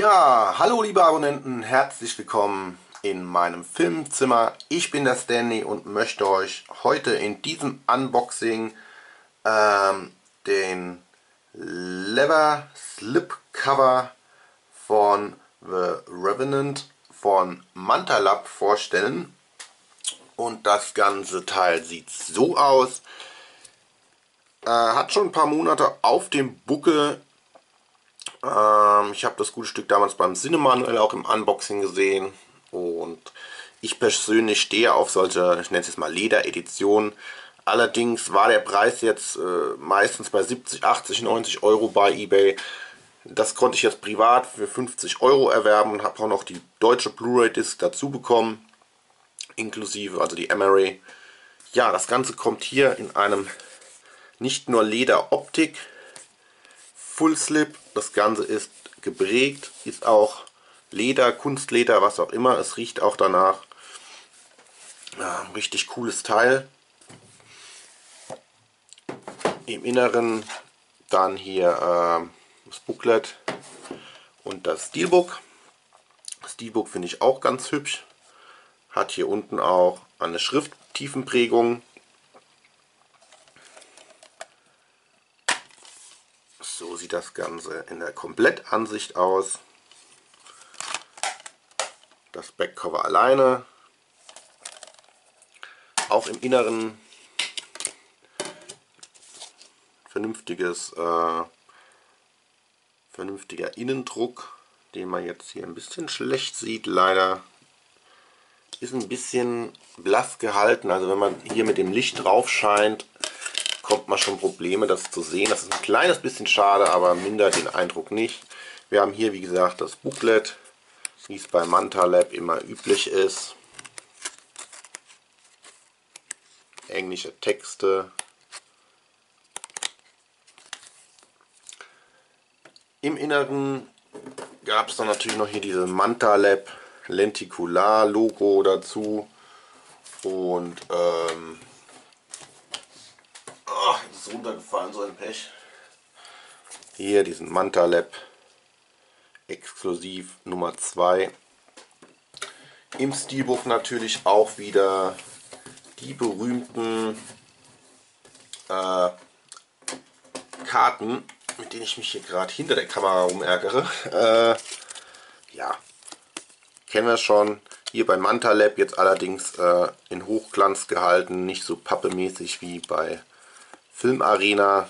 Ja, hallo liebe Abonnenten, herzlich willkommen in meinem Filmzimmer. Ich bin der Stanley und möchte euch heute in diesem Unboxing ähm, den Lever Slip Cover von The Revenant von Mantalab vorstellen. Und das ganze Teil sieht so aus. Äh, hat schon ein paar Monate auf dem Buckel ähm, ich habe das gute Stück damals beim Cinemanuel auch im Unboxing gesehen und ich persönlich stehe auf solche, ich nenne es jetzt mal Ledereditionen. Allerdings war der Preis jetzt äh, meistens bei 70, 80, 90 Euro bei eBay. Das konnte ich jetzt privat für 50 Euro erwerben und habe auch noch die deutsche Blu-ray-Disc dazu bekommen, inklusive, also die Emery. Ja, das Ganze kommt hier in einem nicht nur Leder-Optik, Full Slip. Das Ganze ist geprägt, ist auch Leder, Kunstleder, was auch immer. Es riecht auch danach. Ja, richtig cooles Teil. Im Inneren dann hier äh, das Booklet und das Steelbook. Das Steelbook finde ich auch ganz hübsch. Hat hier unten auch eine Schrifttiefenprägung So sieht das Ganze in der Komplettansicht aus. Das Backcover alleine. Auch im Inneren vernünftiges, äh, vernünftiger Innendruck, den man jetzt hier ein bisschen schlecht sieht, leider. Ist ein bisschen blass gehalten, also wenn man hier mit dem Licht drauf scheint, bekommt man schon Probleme, das zu sehen. Das ist ein kleines bisschen schade, aber mindert den Eindruck nicht. Wir haben hier, wie gesagt, das Booklet, wie es bei Manta Lab immer üblich ist. Englische Texte. Im Inneren gab es dann natürlich noch hier diese Manta Lab Lenticular Logo dazu. Und ähm, ist runtergefallen, so ein Pech. Hier diesen Manta Lab exklusiv Nummer 2. Im Steelbook natürlich auch wieder die berühmten äh, Karten, mit denen ich mich hier gerade hinter der Kamera rumärgere. Äh, ja, kennen wir schon. Hier bei Manta Lab jetzt allerdings äh, in Hochglanz gehalten, nicht so pappemäßig wie bei Filmarena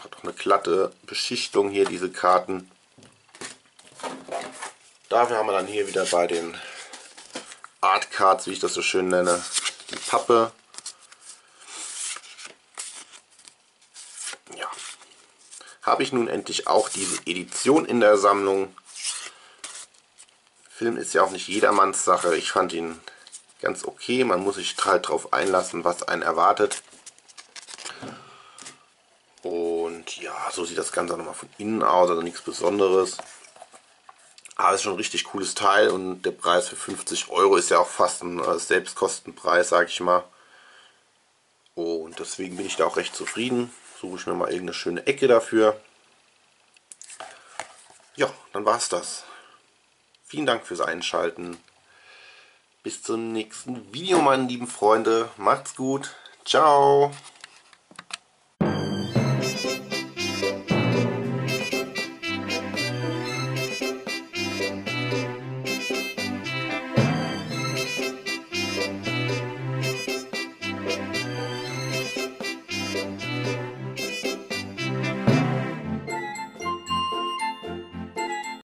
hat auch eine glatte Beschichtung hier, diese Karten. Dafür haben wir dann hier wieder bei den Art Cards, wie ich das so schön nenne, die Pappe. Ja. Habe ich nun endlich auch diese Edition in der Sammlung. Film ist ja auch nicht jedermanns Sache. Ich fand ihn ganz okay. Man muss sich halt darauf einlassen, was einen erwartet. Ja, so sieht das Ganze nochmal von innen aus, also nichts Besonderes. Aber es ist schon ein richtig cooles Teil und der Preis für 50 Euro ist ja auch fast ein äh, Selbstkostenpreis, sag ich mal. Und deswegen bin ich da auch recht zufrieden. Suche ich mir mal irgendeine schöne Ecke dafür. Ja, dann war es das. Vielen Dank fürs Einschalten. Bis zum nächsten Video, meine lieben Freunde. Macht's gut. Ciao.